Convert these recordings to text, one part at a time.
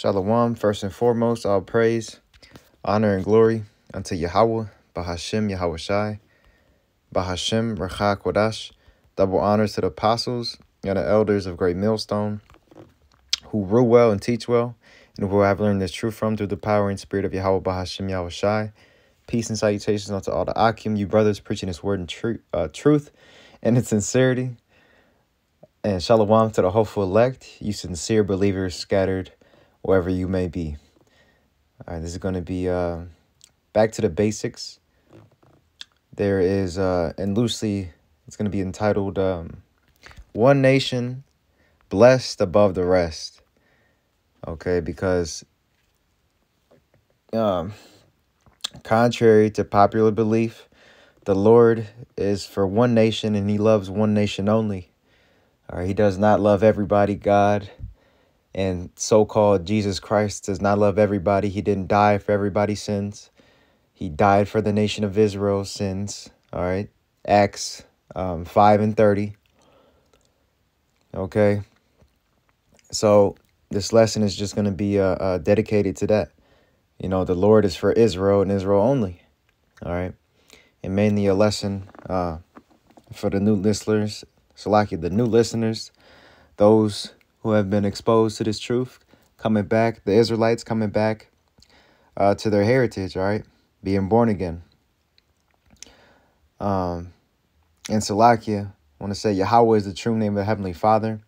Shalom, first and foremost, all praise, honor, and glory unto Yahweh, Bahashim Yahweh Shai, Bahashem Racha Kodash, double honors to the apostles and the elders of Great Millstone, who rule well and teach well, and who have learned this truth from through the power and spirit of Yahweh, Bahashim Yahweh Shai. Peace and salutations unto all the Akim, you brothers preaching this word in tru- uh, truth and in sincerity. And shalom to the hopeful elect, you sincere believers scattered wherever you may be. All right, this is going to be uh, back to the basics. There is, uh, and loosely, it's going to be entitled um, One Nation Blessed Above the Rest. Okay, because um, contrary to popular belief, the Lord is for one nation and he loves one nation only. All right, he does not love everybody, God. And so called Jesus Christ does not love everybody. He didn't die for everybody's sins. He died for the nation of Israel's sins. All right. Acts um, 5 and 30. Okay. So this lesson is just going to be uh, uh, dedicated to that. You know, the Lord is for Israel and Israel only. All right. And mainly a lesson uh, for the new listeners Salaki, so like the new listeners, those who have been exposed to this truth, coming back, the Israelites coming back uh, to their heritage, all right, being born again. Um, in Salakia, I want to say Yahweh is the true name of the Heavenly Father.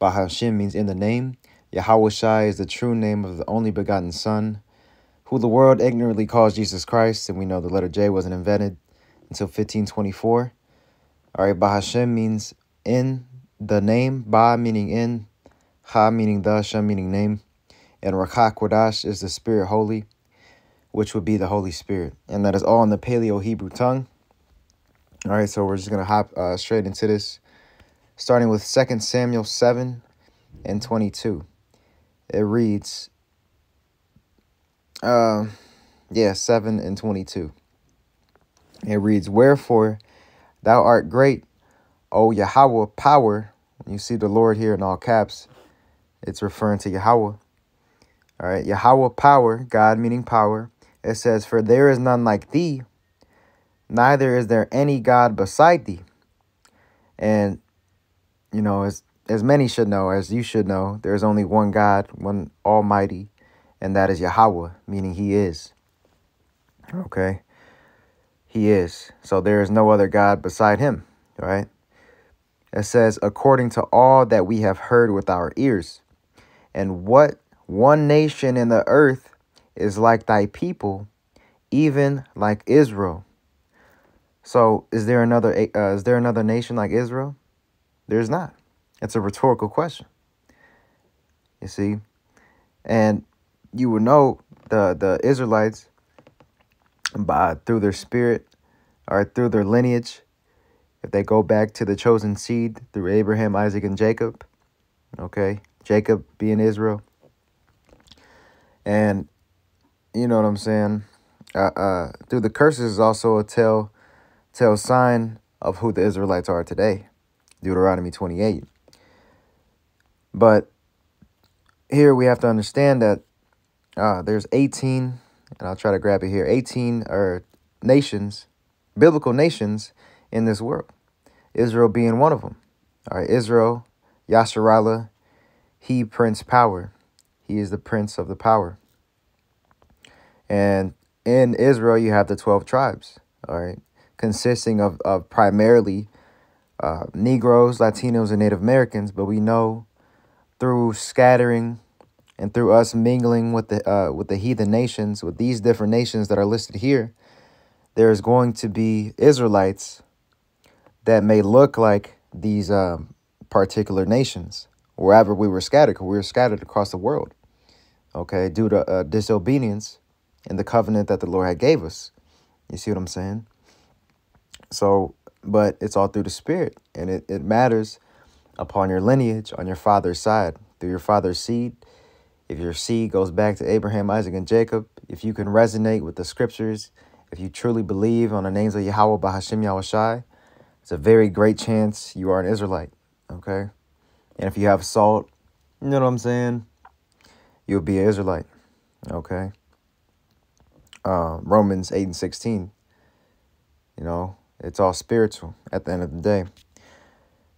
Bahashim means in the name. Yahweh Shai is the true name of the only begotten Son, who the world ignorantly calls Jesus Christ, and we know the letter J wasn't invented until 1524. All right, Bahashem means in the name, Ba meaning in, Ha meaning the, Shem meaning name, and Rakha Kodash is the Spirit Holy, which would be the Holy Spirit. And that is all in the Paleo Hebrew tongue. All right, so we're just going to hop uh, straight into this, starting with 2 Samuel 7 and 22. It reads, uh, yeah, 7 and 22. It reads, Wherefore thou art great, O Yahweh, power. You see the Lord here in all caps, it's referring to Yahweh. All right, Yahweh, power, God meaning power. It says, For there is none like thee, neither is there any God beside thee. And, you know, as, as many should know, as you should know, there's only one God, one Almighty, and that is Yahweh, meaning He is. Okay? He is. So there is no other God beside Him, right? It says, according to all that we have heard with our ears. And what one nation in the earth is like thy people, even like Israel. So is there another uh, is there another nation like Israel? There's not. It's a rhetorical question. You see? And you will know the the Israelites by through their spirit or through their lineage if they go back to the chosen seed through Abraham, Isaac, and Jacob, okay, Jacob being Israel, and you know what I'm saying. Uh, uh, through the curses is also a tell, tell sign of who the Israelites are today, Deuteronomy 28. But here we have to understand that uh, there's 18, and I'll try to grab it here, 18 or nations, biblical nations in this world. Israel being one of them. All right, Israel, Yasharallah, he prince power. He is the prince of the power. And in Israel, you have the 12 tribes, all right, consisting of, of primarily uh, Negroes, Latinos, and Native Americans. But we know through scattering and through us mingling with the uh, with the heathen nations, with these different nations that are listed here, there's going to be Israelites that may look like these um, particular nations wherever we were scattered, because we were scattered across the world, okay, due to uh, disobedience in the covenant that the Lord had gave us. You see what I'm saying? So, but it's all through the Spirit, and it, it matters upon your lineage, on your father's side, through your father's seed. If your seed goes back to Abraham, Isaac, and Jacob, if you can resonate with the scriptures, if you truly believe on the names of Yahweh, Bahashim, Yahweh Shai, it's a very great chance you are an Israelite, okay? And if you have salt, you know what I'm saying? you'll be an Israelite. Okay. Uh, Romans 8 and 16. You know, it's all spiritual at the end of the day.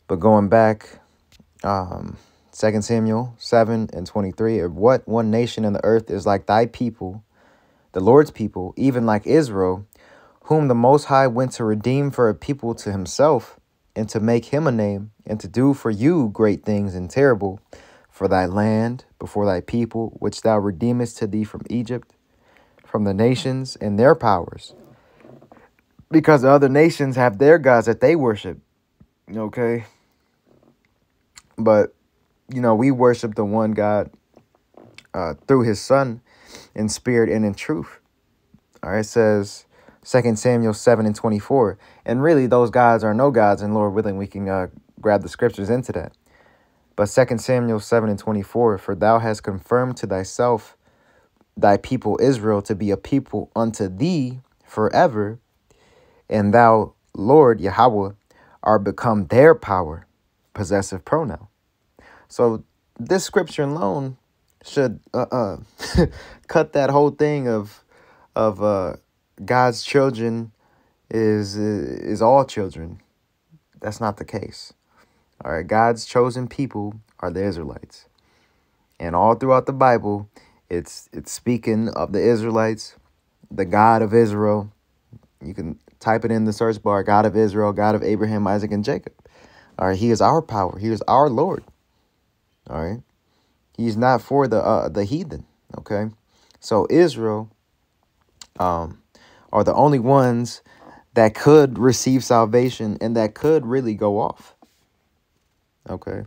But going back, um, 2 Samuel 7 and 23, of what one nation in the earth is like thy people, the Lord's people, even like Israel, whom the Most High went to redeem for a people to himself, and to make him a name, and to do for you great things and terrible, for thy land, before thy people, which thou redeemest to thee from Egypt, from the nations and their powers. Because the other nations have their gods that they worship. Okay? But, you know, we worship the one God uh, through his son in spirit and in truth. All right, it says 2 Samuel 7 and 24. And really, those gods are no gods, and Lord willing, we can uh, grab the scriptures into that. But 2 Samuel 7 and 24, For thou hast confirmed to thyself thy people Israel to be a people unto thee forever, and thou, Lord Yahweh, are become their power, possessive pronoun. So this scripture alone should uh, uh cut that whole thing of of uh God's children is is all children. That's not the case. All right, God's chosen people are the Israelites. And all throughout the Bible, it's it's speaking of the Israelites, the God of Israel. You can type it in the search bar, God of Israel, God of Abraham, Isaac, and Jacob. All right, he is our power. He is our Lord. All right. He's not for the uh, the heathen, okay? So Israel um are the only ones that could receive salvation and that could really go off. Okay?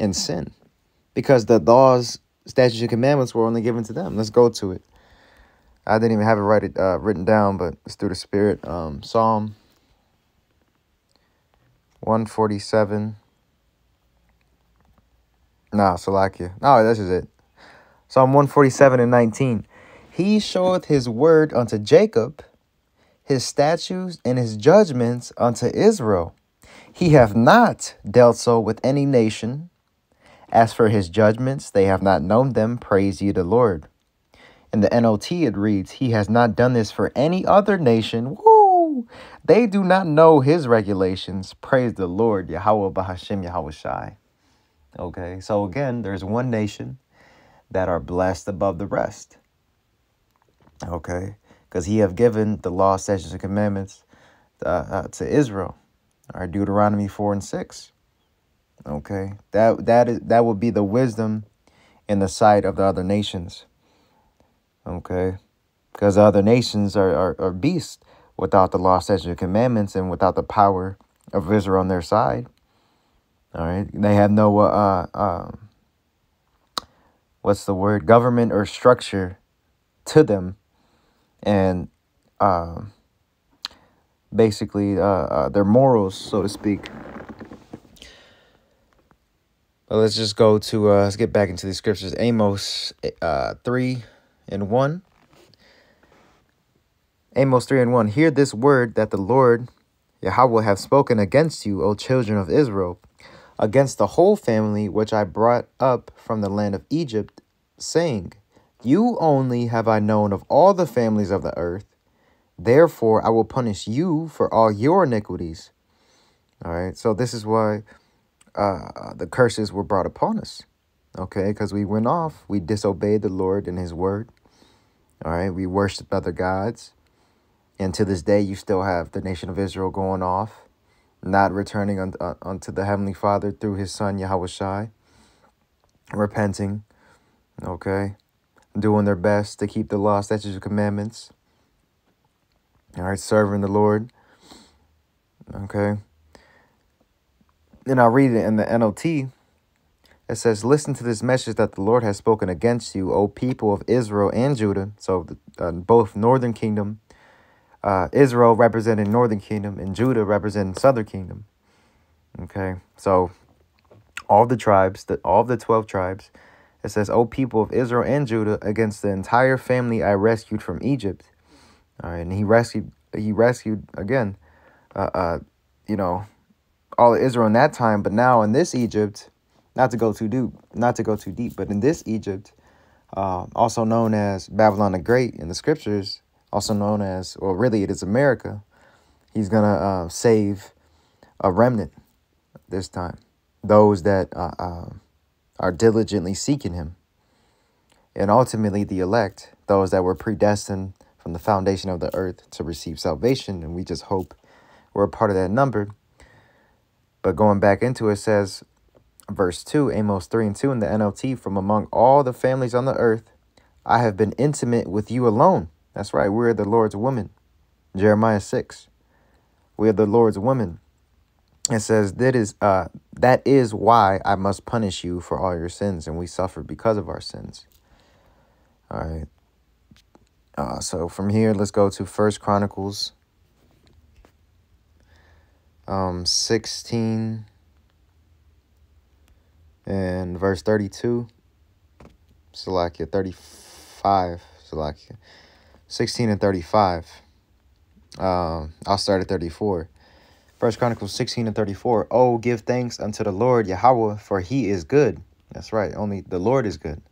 And sin. Because the laws, statutes, and commandments were only given to them. Let's go to it. I didn't even have it write it uh, written down, but it's through the Spirit. Um, Psalm 147. Nah, Salakia. No, this is it. Psalm 147 and 19. He showeth his word unto Jacob his statutes and his judgments unto Israel. He hath not dealt so with any nation. As for his judgments, they have not known them. Praise ye the Lord. In the NLT, it reads, He has not done this for any other nation. Woo! They do not know his regulations. Praise the Lord. Yahweh Bahashim Yahweh Shai. Okay, so again, there's one nation that are blessed above the rest. Okay because he have given the law, statutes, and commandments uh, uh, to Israel. All right, Deuteronomy 4 and 6. Okay, that that is that would be the wisdom in the sight of the other nations. Okay, because the other nations are, are, are beasts without the law, statutes, and commandments, and without the power of Israel on their side. All right, they have no uh, uh what's the word government or structure to them and uh, basically uh, uh, their morals, so to speak. But let's just go to, uh, let's get back into the scriptures. Amos uh, 3 and 1. Amos 3 and 1. Hear this word that the Lord Yahweh have spoken against you, O children of Israel, against the whole family which I brought up from the land of Egypt, saying, you only have I known of all the families of the earth. Therefore, I will punish you for all your iniquities. All right. So this is why uh, the curses were brought upon us. Okay. Because we went off. We disobeyed the Lord and his word. All right. We worshiped other gods. And to this day, you still have the nation of Israel going off, not returning un- uh, unto the Heavenly Father through his son, Yahweh Shai, repenting. Okay doing their best to keep the law, statutes, and commandments. All right, serving the Lord. Okay. Then I'll read it in the NLT. It says, Listen to this message that the Lord has spoken against you, O people of Israel and Judah. So uh, both northern kingdom, uh, Israel representing northern kingdom, and Judah representing southern kingdom. Okay, so all the tribes, the, all the 12 tribes, it says, O people of Israel and Judah, against the entire family I rescued from Egypt. All right, and he rescued, he rescued again, uh, uh, you know, all of Israel in that time. But now in this Egypt, not to go too deep, not to go too deep, but in this Egypt, uh, also known as Babylon the Great in the scriptures, also known as, well, really it is America. He's going to uh, save a remnant this time, those that uh, uh, are diligently seeking him. And ultimately, the elect, those that were predestined from the foundation of the earth to receive salvation. And we just hope we're a part of that number. But going back into it says, verse 2, Amos 3 and 2 in the NLT, from among all the families on the earth, I have been intimate with you alone. That's right, we're the Lord's women. Jeremiah 6. We are the Lord's women. It says that is uh that is why I must punish you for all your sins, and we suffer because of our sins. All right. Uh, so from here, let's go to First Chronicles um 16 and verse 32. Salakia 35. Salakia 16 and 35. Um, I'll start at 34. First Chronicles 16 and 34. Oh, give thanks unto the Lord Yahweh, for he is good. That's right. Only the Lord is good.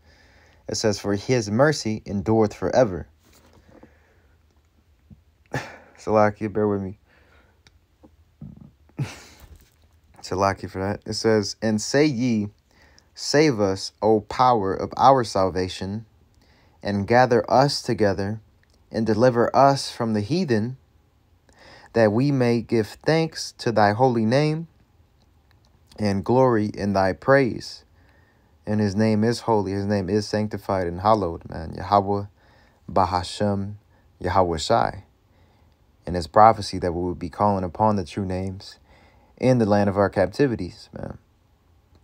It says, For his mercy endureth forever. Salakia, bear with me. Salakia for that. It says, And say ye, Save us, O power of our salvation, and gather us together, and deliver us from the heathen that we may give thanks to thy holy name and glory in thy praise. And his name is holy, his name is sanctified and hallowed, man. Yahweh Bahashem Yahweh Shai. And his prophecy that we would be calling upon the true names in the land of our captivities, man.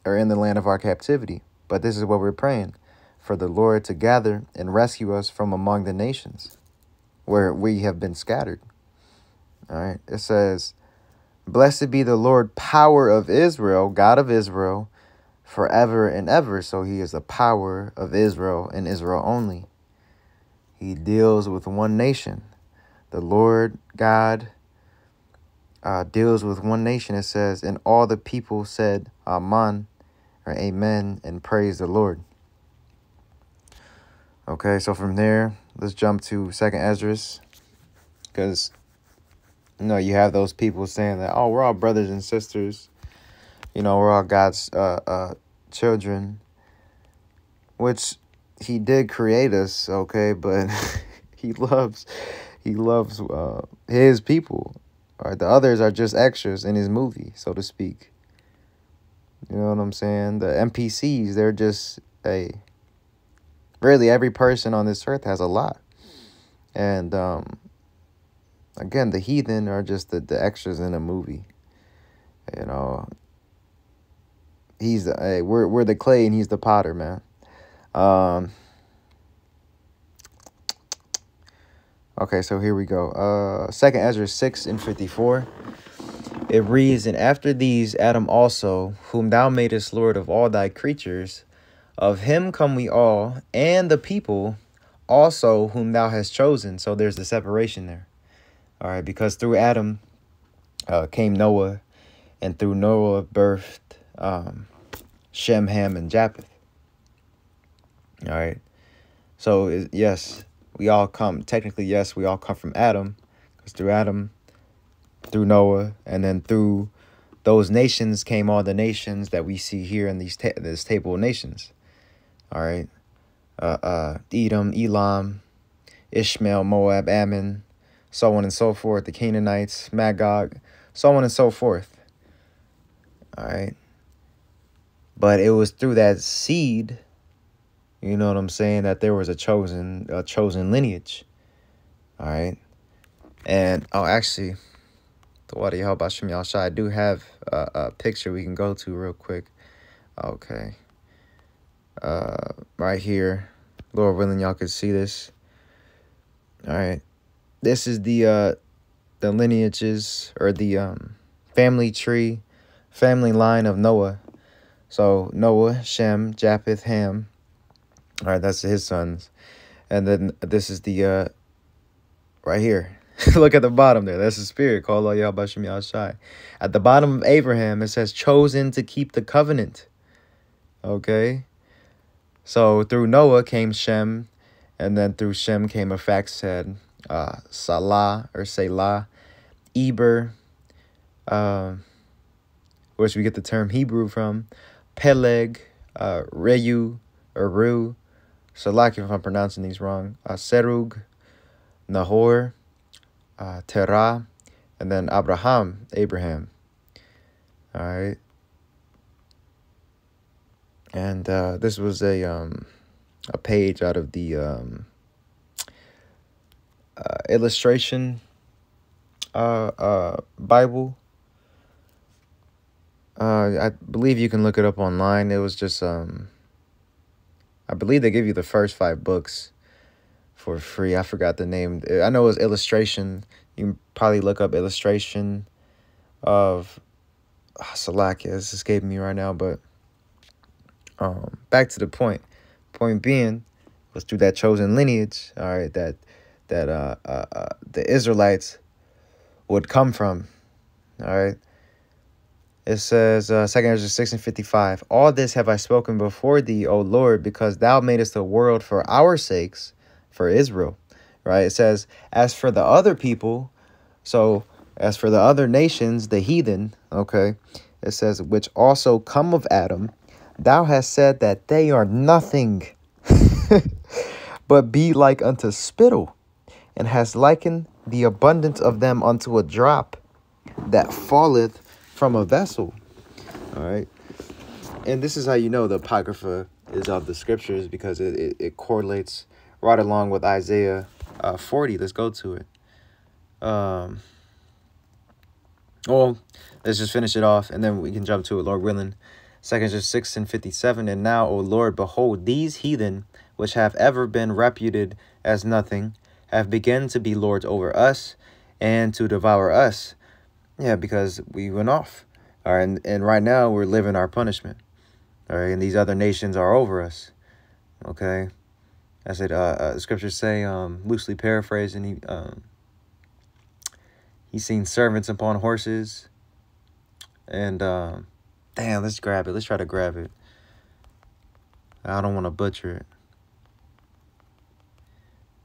Or in the land of our captivity. But this is what we're praying for the Lord to gather and rescue us from among the nations where we have been scattered. All right. It says, Blessed be the Lord, power of Israel, God of Israel, forever and ever. So he is the power of Israel and Israel only. He deals with one nation. The Lord God uh, deals with one nation. It says, And all the people said, Amen or Amen, and praise the Lord. Okay, so from there, let's jump to Second Esdras. Because you know, you have those people saying that, oh, we're all brothers and sisters. You know, we're all God's uh, uh, children, which he did create us, okay, but he loves, he loves uh, his people. Right? The others are just extras in his movie, so to speak. You know what I'm saying? The NPCs, they're just a, really every person on this earth has a lot. And, um, again, the heathen are just the, the extras in a movie. You know, he's the hey, we're we're the clay and he's the potter, man. Um. Okay, so here we go. Uh, Second Ezra six and fifty four. It reads, And after these Adam also, whom thou madest Lord of all thy creatures, of him come we all, and the people also whom thou hast chosen. So there's the separation there. All right, because through Adam uh, came Noah, and through Noah birthed um, Shem, Ham, and Japheth. All right. So, yes, we all come, technically, yes, we all come from Adam, because through Adam, through Noah, and then through those nations came all the nations that we see here in these ta this table of nations. All right. Uh, uh, Edom, Elam, Ishmael, Moab, Ammon, so on and so forth, the Canaanites, Magog, so on and so forth. All right. But it was through that seed, you know what I'm saying, that there was a chosen a chosen lineage. All right. And oh actually, the Yahweh Yahshua, I do have a, a picture we can go to real quick. Okay. Uh right here. Lord willing y'all can see this. All right this is the uh the lineages or the um family tree, family line of Noah. So Noah, Shem, Japheth, Ham. All right, that's his sons. And then this is the uh right here. Look at the bottom there. That's the spirit called Yahbashim Yahshai. At the bottom of Abraham, it says chosen to keep the covenant. Okay. So through Noah came Shem, and then through Shem came Arphaxad, uh, Salah or Selah, Eber, uh, which we get the term Hebrew from, Peleg, uh, Reu, Eru, Salak if I'm pronouncing these wrong, uh, Serug, Nahor, uh, Terah, and then Abraham, Abraham. All right. And uh, this was a um, a page out of the um, uh, illustration uh, uh, Bible. Uh, I believe you can look it up online. It was just um, I believe they give you the first five books for free. I forgot the name. I know it was illustration. You can probably look up illustration of oh, Salakia. This escaping me right now, but um, back to the point. Point being was through that chosen lineage. All right, that that uh, uh, uh the Israelites would come from. All right. It says, uh, 2 Ezra 6 and 55, All this have I spoken before thee, O Lord, because thou madest the world for our sakes, for Israel. Right? It says, As for the other people, so as for the other nations, the heathen, okay, it says, Which also come of Adam, thou hast said that they are nothing, but be like unto spittle, and has likened the abundance of them unto a drop that falleth from a vessel. All right. And this is how you know the Apocrypha is of the scriptures because it, it, it correlates right along with Isaiah uh, 40. Let's go to it. Um, well, let's just finish it off and then we can jump to it, Lord willing. Second just 6 and 57. And now, O Lord, behold, these heathen, which have ever been reputed as nothing, have begun to be lords over us and to devour us. Yeah, because we went off. All right, and, and right now we're living our punishment. All right, and these other nations are over us. Okay, I said, uh, uh scriptures say, um, loosely paraphrasing, he, um, he's seen servants upon horses. And, um, damn, let's grab it. Let's try to grab it. I don't want to butcher it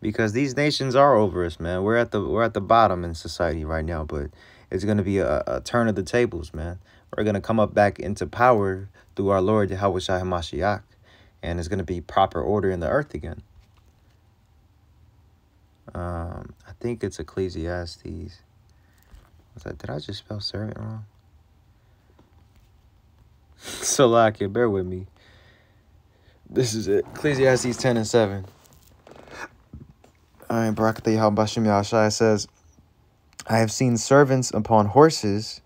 because these nations are over us, man. We're at the we're at the bottom in society right now, but it's going to be a, a turn of the tables, man. We're going to come up back into power through our Lord Yahweh HaMashiach. And it's going to be proper order in the earth again. Um, I think it's Ecclesiastes. Was that, did I just spell servant wrong? so, Salakia, bear with me. This is it. Ecclesiastes 10 and 7. Says, I have seen servants upon horses.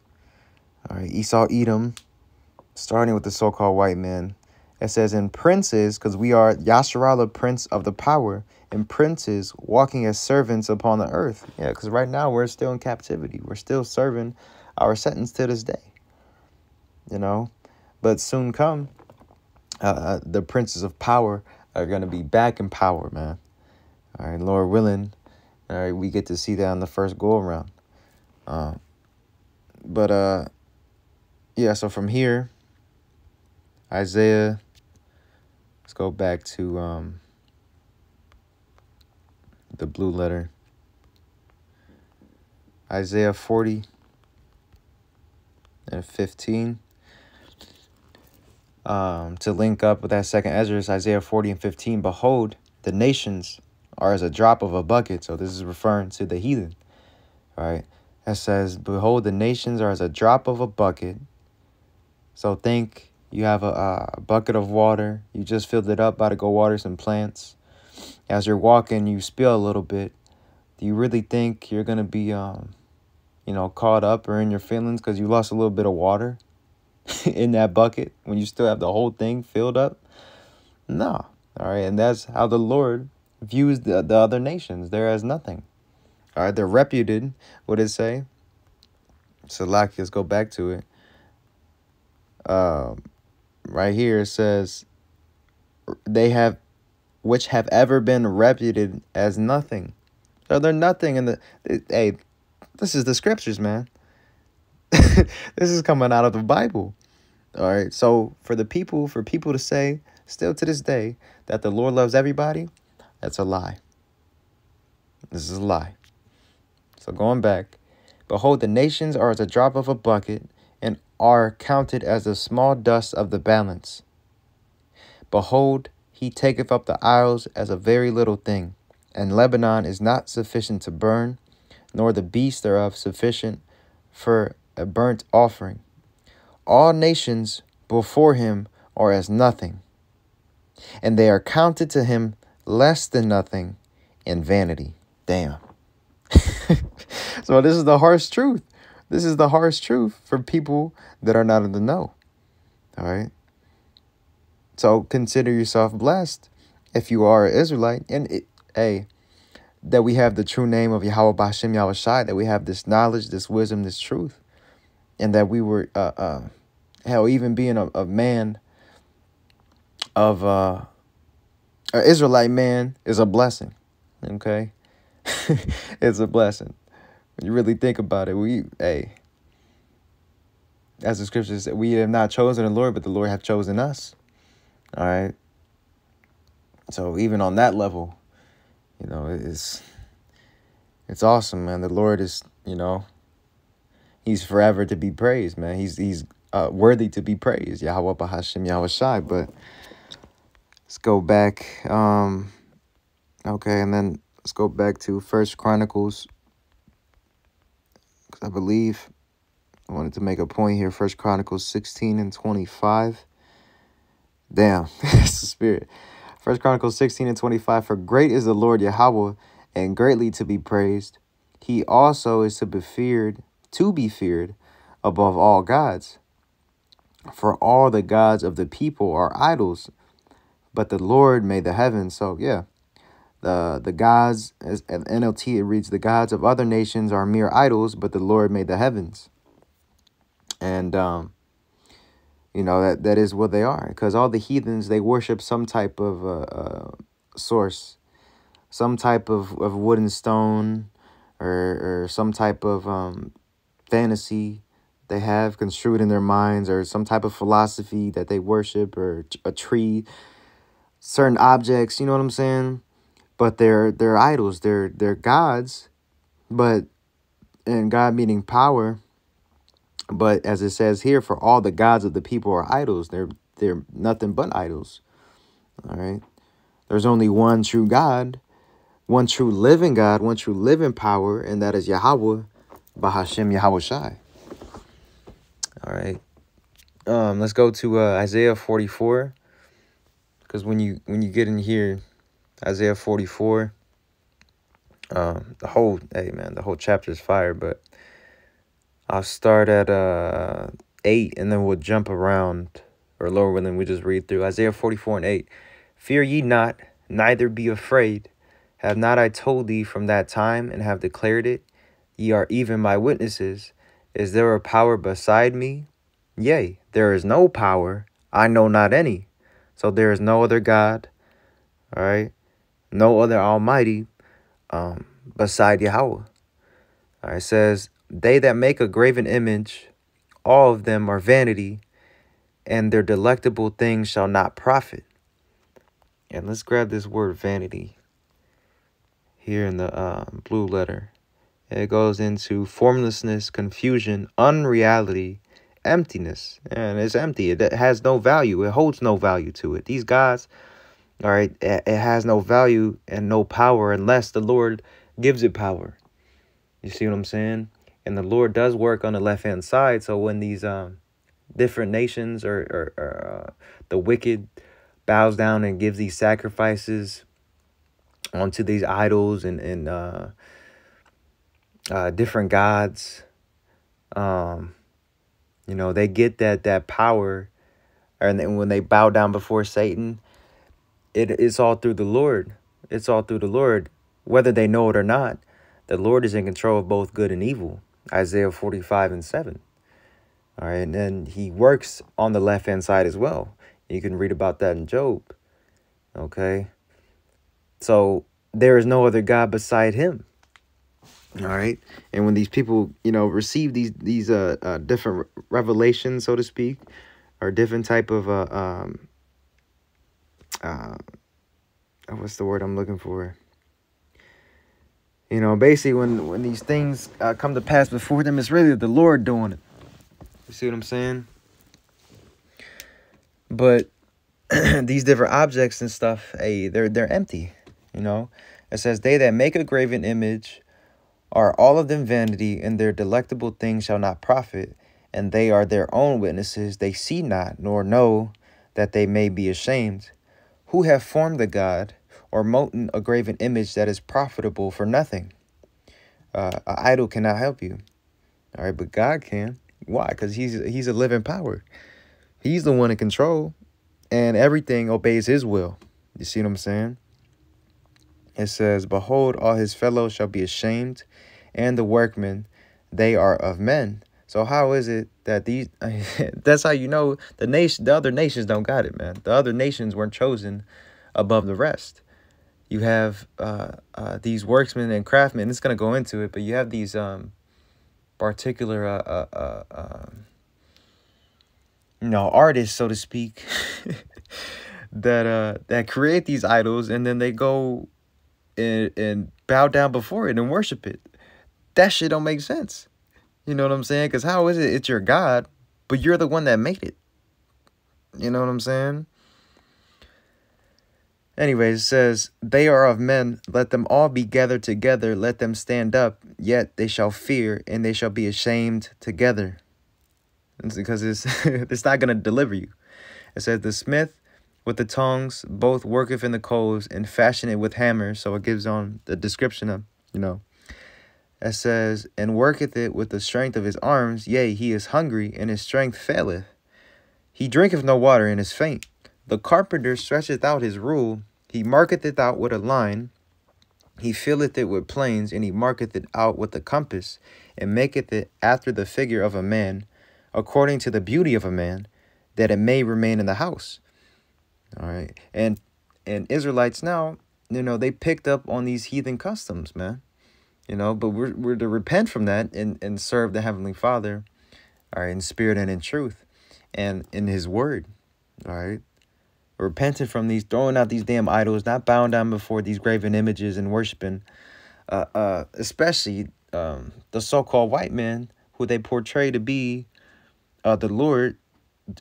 All right, Esau, Edom, starting with the so-called white man. It says, in princes, because we are Yasharala, prince of the power, and princes walking as servants upon the earth. Yeah, because right now we're still in captivity. We're still serving our sentence to this day. You know, but soon come, uh, uh the princes of power are going to be back in power, man. All right, Lord willing, all right, we get to see that on the first go around. Uh, but uh, yeah. So from here, Isaiah. Let's go back to um, the blue letter. Isaiah 40 and 15. Um, to link up with that second Ezra, Isaiah 40 and 15. Behold, the nations are as a drop of a bucket. So this is referring to the heathen, right? It says, Behold, the nations are as a drop of a bucket. So think you have a, a bucket of water. You just filled it up, about to go water some plants. As you're walking, you spill a little bit. Do you really think you're going to be, um, you know, caught up or in your feelings because you lost a little bit of water in that bucket when you still have the whole thing filled up? No. All right. And that's how the Lord views the, the other nations. They're as nothing. All right, they're reputed. What it say? So let's go back to it. Um, right here it says, they have, which have ever been reputed as nothing. So they're nothing in the, it, hey, this is the scriptures, man. this is coming out of the Bible. All right. So for the people, for people to say still to this day, that the Lord loves everybody, that's a lie. This is a lie. So going back, behold, the nations are as a drop of a bucket and are counted as the small dust of the balance. Behold, he taketh up the isles as a very little thing, and Lebanon is not sufficient to burn, nor the beasts thereof sufficient for a burnt offering. All nations before him are as nothing, and they are counted to him less than nothing and vanity. Damn. so this is the harsh truth. This is the harsh truth for people that are not in the know. All right. So consider yourself blessed if you are an Israelite. And it, that we have the true name of Yahweh Bashem Yahweh Shai, that we have this knowledge, this wisdom, this truth. And that we were, uh, uh, hell, even being a, a man of uh, an Israelite man is a blessing. Okay. it's a blessing. When you really think about it, we, hey, as the scriptures say, we have not chosen the Lord, but the Lord have chosen us. All right. So even on that level, you know, it's it's awesome, man. The Lord is, you know, He's forever to be praised, man. He's he's uh, worthy to be praised. Yahweh Bahashim Yahweh Shai. But let's go back. Um, okay, and then let's go back to First Chronicles because I believe I wanted to make a point here. First Chronicles 16 and 25. Damn, it's the spirit. First Chronicles 16 and 25. For great is the Lord Yahweh, and greatly to be praised. He also is to be feared, to be feared above all gods. For all the gods of the people are idols, but the Lord made the heavens. So yeah, the the gods as NLT it reads the gods of other nations are mere idols, but the Lord made the heavens. And um, you know that that is what they are because all the heathens they worship some type of uh, uh, source, some type of of wood and stone, or or some type of um, fantasy they have construed in their minds, or some type of philosophy that they worship, or a tree, certain objects. You know what I'm saying? but they're they're idols they're they're gods but and god meaning power. But as it says here for all the gods of the people are idols. They're they're nothing but idols. All right there's only one true god one true living god one true living power and that is yahweh bahashem yahweh shai. All right um let's go to uh, isaiah 44 because when you when you get in here Isaiah 44. Um, the whole, hey man, the whole chapter is fire, but I'll start at uh 8 and then we'll jump around or lower and then we just read through Isaiah 44 and 8. Fear ye not, neither be afraid. Have not I told thee from that time and have declared it? Ye are even my witnesses. Is there a power beside me? Yea, there is no power. I know not any. So there is no other God. All right no other Almighty um, beside Yahweh. Right, it says, They that make a graven image, all of them are vanity, and their delectable things shall not profit. And let's grab this word vanity here in the uh, blue letter. It goes into formlessness, confusion, unreality, emptiness. And it's empty. It has no value. It holds no value to it. These gods all right, it has no value and no power unless the Lord gives it power. You see what I'm saying? And the Lord does work on the left hand side. So when these um, different nations or, or, or uh, the wicked bows down and gives these sacrifices onto these idols and and uh, uh, different gods, um, you know, they get that that power, and then when they bow down before Satan it is all through the Lord. It's all through the Lord, whether they know it or not. The Lord is in control of both good and evil. Isaiah 45 and 7. All right, and then he works on the left hand side as well. You can read about that in Job. Okay. So there is no other God beside him. All right. And when these people, you know, receive these these uh, uh different revelations, so to speak, or different type of uh um uh, what's the word I'm looking for? You know, basically, when when these things uh, come to pass before them, it's really the Lord doing it. You see what I'm saying? But these different objects and stuff, hey, they're they're empty. You know, it says, "They that make a graven image are all of them vanity, and their delectable things shall not profit, and they are their own witnesses. They see not nor know that they may be ashamed. Who have formed the God?" or molten a graven image that is profitable for nothing. Uh, an idol cannot help you. All right, but God can. Why? Because he's he's a living power. He's the one in control, and everything obeys his will. You see what I'm saying? It says, Behold, all his fellows shall be ashamed, and the workmen, they are of men. So how is it that these that's how you know the nation the other nations don't got it, man. The other nations weren't chosen above the rest you have uh, uh, these worksmen and craftsmen. It's going to go into it, but you have these um, particular, uh, uh, uh, um, you know, artists, so to speak, that uh, that create these idols, and then they go and, and bow down before it and worship it. That shit don't make sense. You know what I'm saying? Because how is it it's your God, but you're the one that made it? You know what I'm saying? Anyways, it says, They are of men, let them all be gathered together, let them stand up, yet they shall fear, and they shall be ashamed together. It's because it's, it's not going to deliver you. It says, The smith with the tongs both worketh in the coals and fashion it with hammers. So it gives on the description of, you know. It says, And worketh it with the strength of his arms, yea, he is hungry, and his strength faileth. He drinketh no water, and is faint. The carpenter stretcheth out his rule, he marketh it out with a line, he filleth it with planes, and he marketh it out with a compass, and maketh it after the figure of a man, according to the beauty of a man, that it may remain in the house. All right. And and Israelites now, you know, they picked up on these heathen customs, man. You know, but we're we're to repent from that and, and serve the Heavenly Father, all right, in spirit and in truth, and in his word. All right repenting from these, throwing out these damn idols, not bowing down before these graven images and worshiping, uh, uh, especially um, the so-called white men who they portray to be uh, the Lord.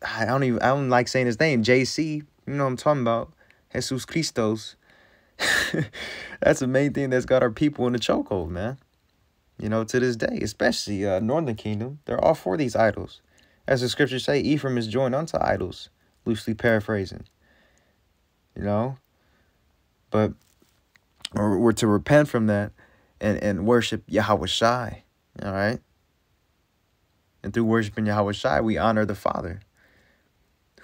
I don't even, I don't like saying his name, JC. You know what I'm talking about? Jesus Christos. that's the main thing that's got our people in the chokehold, man. You know, to this day, especially uh, Northern Kingdom, they're all for these idols. As the scriptures say, Ephraim is joined unto idols, loosely paraphrasing you know? But we're to repent from that and, and worship Yahweh Shai, all right? And through worshiping Yahweh Shai, we honor the Father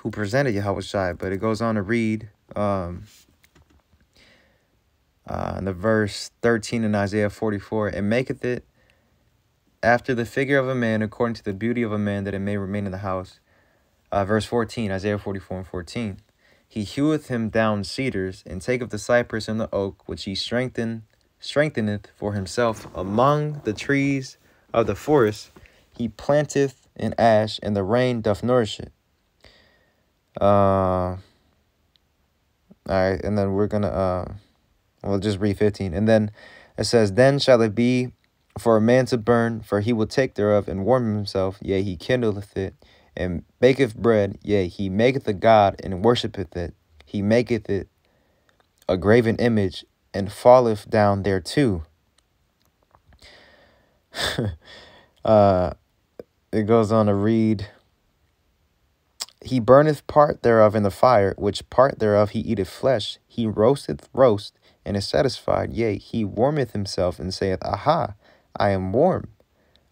who presented Yahweh Shai. But it goes on to read um, uh, in the verse 13 in Isaiah 44, and maketh it after the figure of a man, according to the beauty of a man, that it may remain in the house. Uh, verse 14, Isaiah 44 and 14. He heweth him down cedars, and taketh the cypress and the oak, which he strengthen, strengtheneth for himself among the trees of the forest. He planteth an ash, and the rain doth nourish it. Uh, all right, and then we're gonna uh, we'll just read fifteen, and then it says, "Then shall it be for a man to burn, for he will take thereof and warm himself. Yea, he kindleth it." and baketh bread, yea, he maketh a god and worshipeth it. He maketh it a graven image and falleth down thereto. uh, it goes on to read, He burneth part thereof in the fire, which part thereof he eateth flesh. He roasteth roast and is satisfied. Yea, he warmeth himself and saith, Aha, I am warm.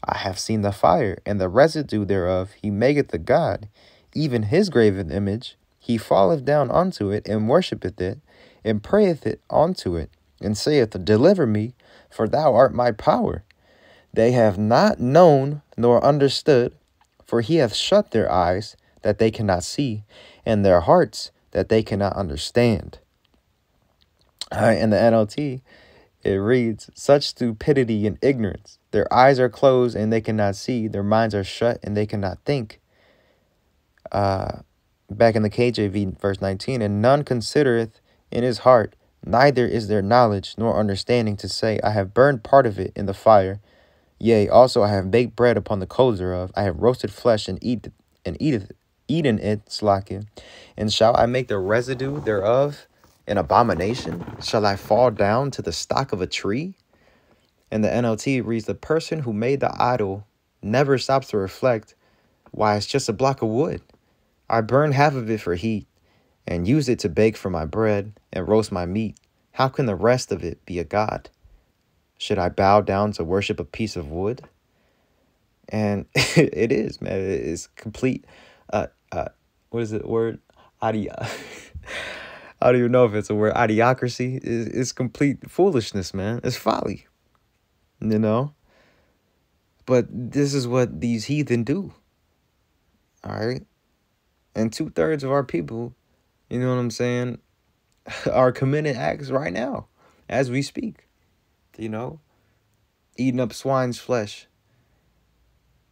I have seen the fire, and the residue thereof he maketh a god, even his graven image. He falleth down unto it, and worshippeth it, and prayeth it unto it, and saith, Deliver me, for thou art my power. They have not known nor understood, for he hath shut their eyes, that they cannot see, and their hearts, that they cannot understand. All right, in the NLT, it reads, Such stupidity and ignorance their eyes are closed and they cannot see. Their minds are shut and they cannot think. Uh, back in the KJV, verse 19, and none considereth in his heart, neither is there knowledge nor understanding to say, I have burned part of it in the fire. Yea, also I have baked bread upon the coals thereof. I have roasted flesh and eat and eateth eaten it, slakin. And shall I make the residue thereof an abomination? Shall I fall down to the stock of a tree? And the NLT reads, The person who made the idol never stops to reflect, why, it's just a block of wood. I burn half of it for heat and use it to bake for my bread and roast my meat. How can the rest of it be a god? Should I bow down to worship a piece of wood? And it is, man. It is complete uh, uh, what is it word? Idia. I don't even know if it's a word. Idiocracy is is complete foolishness, man. It's folly. You know? But this is what these heathen do. All right? And two thirds of our people, you know what I'm saying, are committing acts right now as we speak. You know? Eating up swine's flesh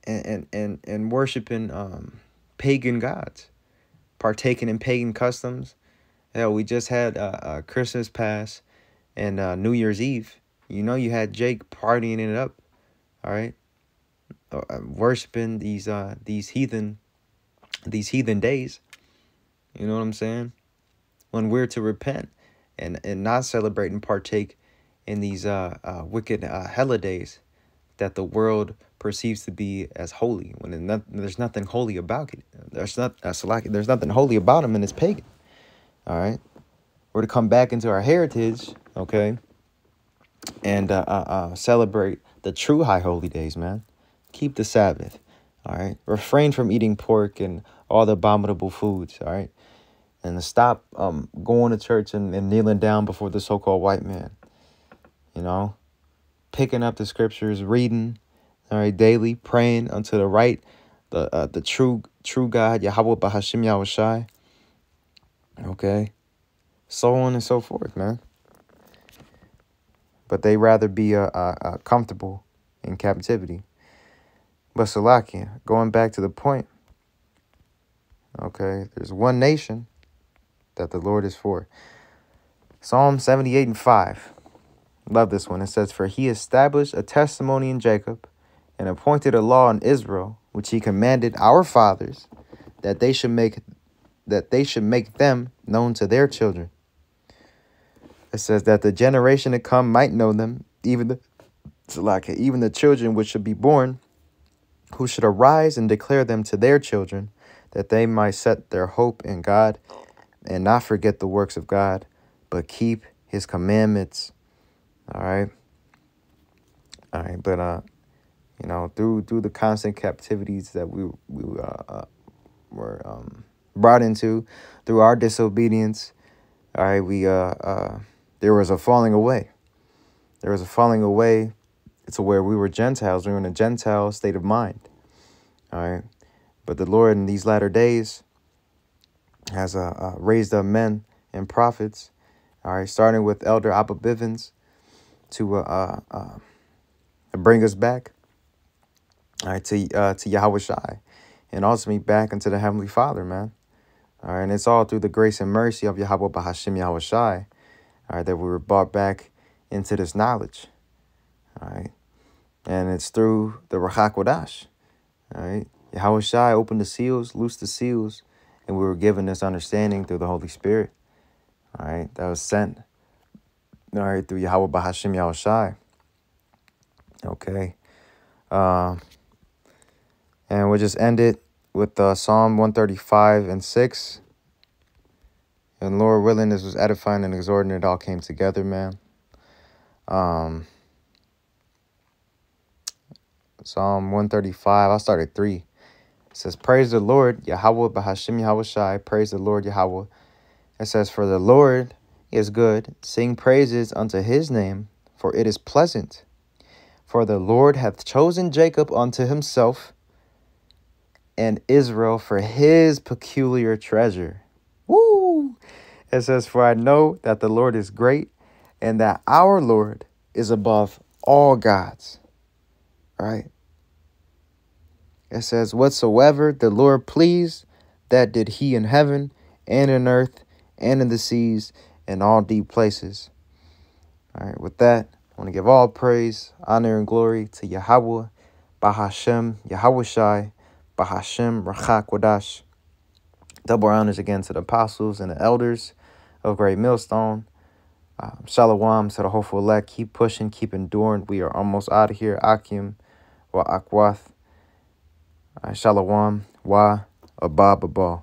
and and and, and worshiping um pagan gods, partaking in pagan customs. Hell, we just had a, Christmas pass and uh, New Year's Eve. You know, you had Jake partying it up, all right, uh, uh, worshiping these uh these heathen, these heathen days. You know what I'm saying? When we're to repent and and not celebrate and partake in these uh, uh wicked uh holidays that the world perceives to be as holy when not, there's nothing holy about it. There's not uh, there's nothing holy about him and it's pagan. All right, we're to come back into our heritage, okay, and uh, uh, uh, celebrate the true high holy days, man. Keep the Sabbath. All right, refrain from eating pork and all the abominable foods. All right, and stop um going to church and, and kneeling down before the so-called white man. You know, picking up the scriptures, reading all right, daily praying unto the right, the uh, the true true God, Yahweh Bahashim Yahushai. Okay, so on and so forth, man. But they rather be uh, uh, uh comfortable in captivity. But Salakia, going back to the point, okay, there's one nation that the Lord is for. Psalm 78 and 5. Love this one. It says, For he established a testimony in Jacob and appointed a law in Israel, which he commanded our fathers, that they should make that they should make them known to their children. It says that the generation to come might know them, even the like even the children which should be born, who should arise and declare them to their children, that they might set their hope in God and not forget the works of God, but keep his commandments. All right. All right, but uh you know, through through the constant captivities that we we uh, uh, were um, brought into, through our disobedience, all right, we uh, uh there was a falling away. There was a falling away to where we were Gentiles. We were in a Gentile state of mind. All right, but the Lord in these latter days has uh, uh raised up men and prophets. All right, starting with Elder Abba Bivens to uh, uh, uh bring us back all right, to uh, to Yahweh Shai, and ultimately back into the Heavenly Father, man. All right, and it's all through the grace and mercy of Yahweh Bahashim Yahweh Shai, all right, that we were brought back into this knowledge. All right, and it's through the Ruach HaKodesh. All right, Yahweh Shai opened the seals, loosed the seals, and we were given this understanding through the Holy Spirit. All right, that was sent. All right, through Yahweh Bahashim Yahweh Shai. Okay. Uh, and we'll just end it with uh, Psalm 135 and 6. And Lord willing, this was edifying and exhorting. It all came together, man. Um, Psalm 135, I started 3. It says, Praise the Lord, Yahweh, Bahashim Yahweh Shai. Praise the Lord, Yahweh. It says, For the Lord is good. Sing praises unto his name, for it is pleasant. For the Lord hath chosen Jacob unto himself and Israel for his peculiar treasure. Woo! It says, For I know that the Lord is great and that our Lord is above all gods. Right? It says, Whatsoever the Lord please, that did he in heaven and in earth and in the seas and all deep places. All right, with that, I want to give all praise, honor, and glory to Yahweh, Bahashem, Yahweh Shai, Bahashem, Wadash. Double honors again to the apostles and the elders of Great Millstone. Uh, shalom to the hopeful elect. Keep pushing, keep enduring. We are almost out of here. Akim wa akwath. Uh, shalom wa abab abal.